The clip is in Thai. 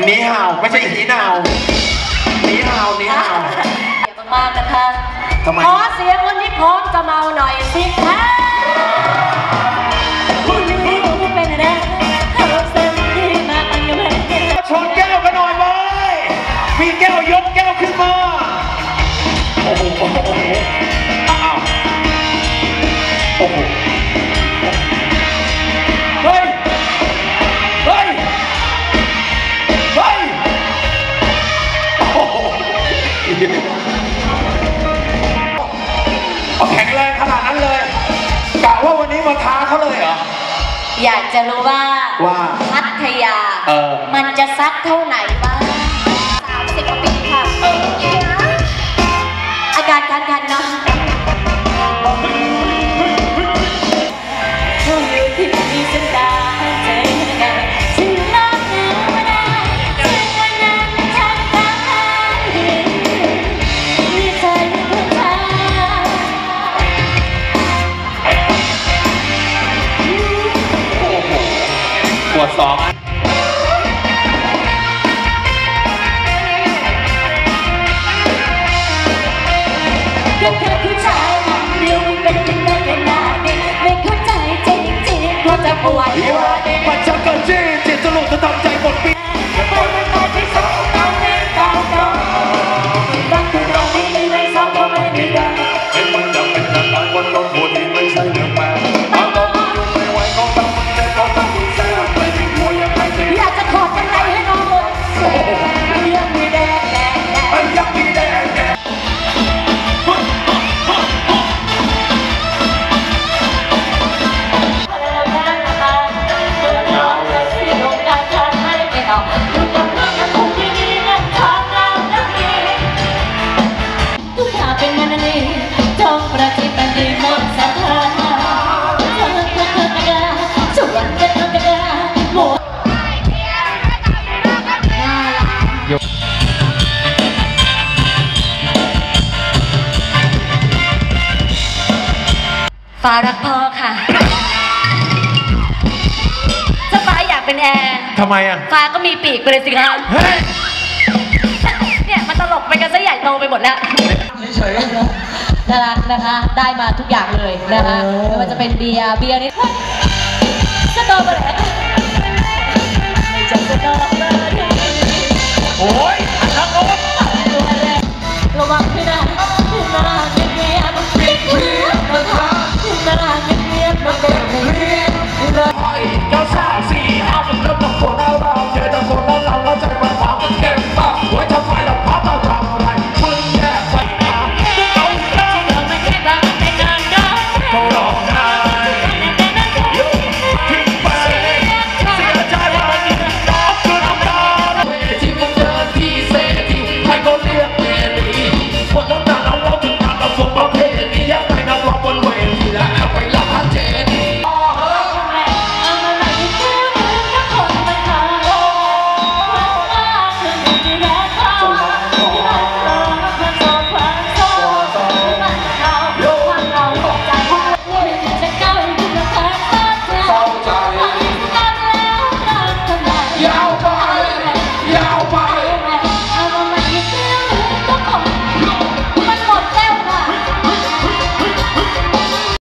หนีห่าวไม่ใช่หีนาวหนีห่าวหนีห่าวอย่ามากๆนะคะทำไม ขอเสียงคนที่พร้อมจะเมาหน่อยสิคะ อยากจะรู้ว่าว่าพัทยา เออ มันจะซักเท่าไหนบ้างสามสิบกว่าปีค่ะ เอออาการการกันเนาะ ปวดสองอันก็แค่ผู้ชายคนเดียวเป็นยังไงขนาดนี้ไม่เข้าใจจริงๆว่าจะป่วยอีวาปัจจัง ฟ้ารักพ่อค่ะถ้าฟ้าอยากเป็นแอร์ทำไมอะ ฟ้าก็มีปีกไปเลยสิคะเฮ้ย เนี่ยมันตลกไปกันซะใหญ่โตไปหมดแล้ว เฉยน่ารักนะคะ ได้มาทุกอย่างเลยนะคะไม่ว่าจะเป็นเบียร์เบียร์นี่